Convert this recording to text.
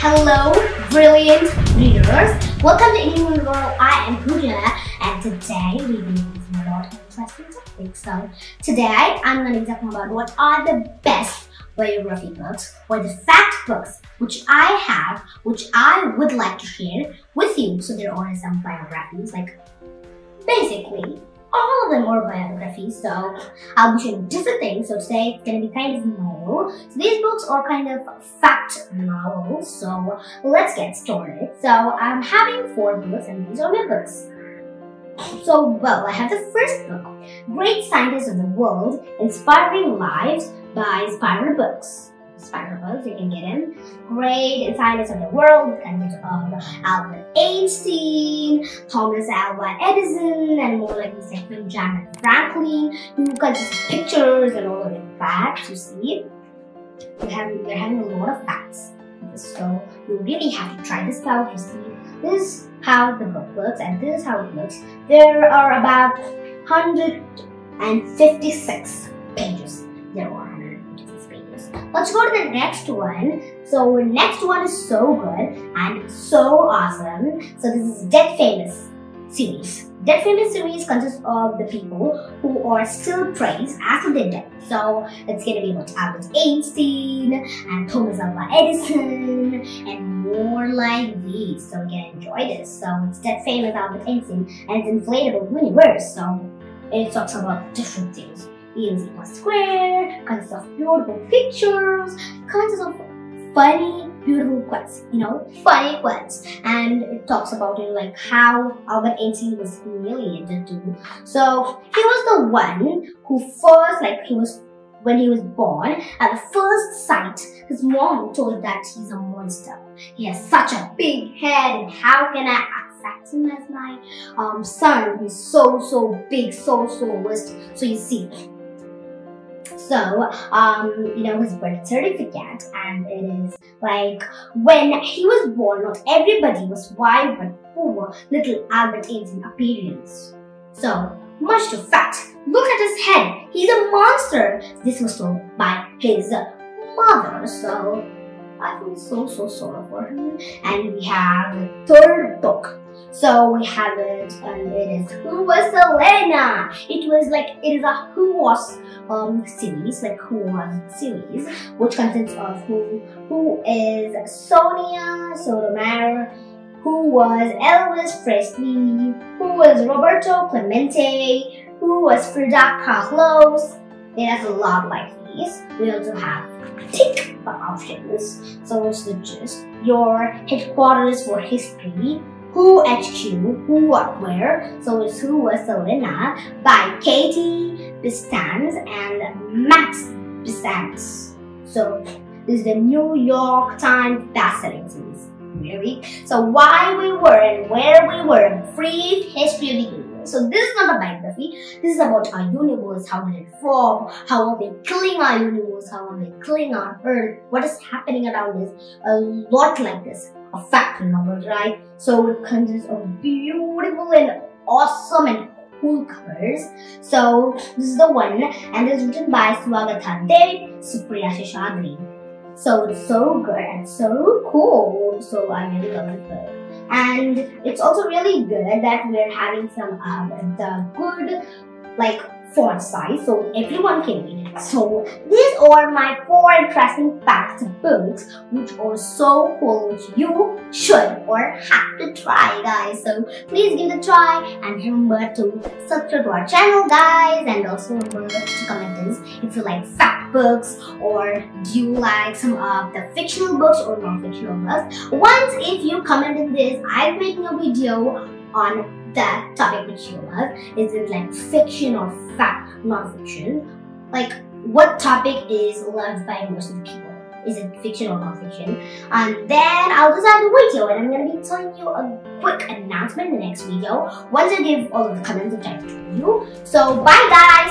Hello, brilliant readers. Welcome to Indian World. I am Pooja, and today going to be about interesting topics. So today I'm going to be talking about what are the best biography books or the fact books which I have, which I would like to share with you. So there are some biographies, like basically all of them are biographies, so I'll be showing different things. So today it's to be kind of novel. So these books are kind of fact novels. So let's get started. So I'm having four books, and these are my books. So, well, I have the first book, Great Scientists of the World, Inspiring Lives by Spiral Books. Spiral Books, you can get them. Great Scientists of the World, consists of Albert Einstein, Thomas Alva Edison, and more like this like Benjamin Franklin, who consists of pictures and all of the facts, you see. We're having, we're having a lot of facts. So you really have to try this out, you see. This is how the book looks and this is how it looks. There are about 156 pages. There are 156 pages. Let's go to the next one. So next one is so good and so awesome. So this is Dead Famous series. Dead Famous series consists of the people who are still praised after their death. So it's gonna be about Albert Einstein and Thomas Alva Edison and more like these. So we can enjoy this. So it's Dead Famous Albert Einstein and it's inflatable universe. So it talks about different things. Is equal square, consists of beautiful pictures, consists of funny, beautiful quotes, you know, funny quotes. And it talks about, you know, like how Albert Einstein was humiliated too. So he was the one who first, like he was, when he was born, at the first sight, his mom told that he's a monster. He has such a big head and how can I accept him as my um, son? He's so, so big, so, so worst. So you see, so, um, you know, his birth certificate, and it is like when he was born, not everybody was white, but poor little Albert Einstein appearance. So, much to fact, look at his head, he's a monster. This was told by his mother, so I feel so, so sorry for him. And we have the third book. So we have it, and it is Who Was Selena? It was like, it is a Who Was um, series, like Who Was series, which consists of Who, Who is Sonia Sotomayor, who was Elvis Presley, who was Roberto Clemente, who was Frida Kahlo. It has a lot like these. We also have tick options. So what's the gist? Your headquarters for history, who HQ, who what where. So it's Who Was Selena by Katie Bisantz and Max Bisantz. So this is the New York Times bestselling series. Really? So why we were and where we were, brief history of the universe. So this is not a biography. This is about our universe. How did it form? How are they killing our universe? How are they killing our Earth? What is happening around us? A lot like this. A fact novel, right? So it consists of beautiful and awesome and cool covers. So this is the one and it's written by Swagatha Dev Supriya Seshadri. So it's so good and so cool. So I really love this book. And it's also really good that we're having some um, the good like font size so everyone can read it. So these are my four interesting fact books which are so cool which you should or have to try guys. So please give it a try and remember to subscribe to our channel guys and also remember to comment this if you like fact books or do you like some of the fictional books or non-fictional books. Once if you comment in this I'm making a video on that topic which you love. Is it like fiction or fact, non-fiction? Like what topic is loved by most of the people? Is it fiction or non-fiction? And then I'll decide the video and I'm to be telling you a quick announcement in the next video once I give all of the comments which I told you. So bye guys!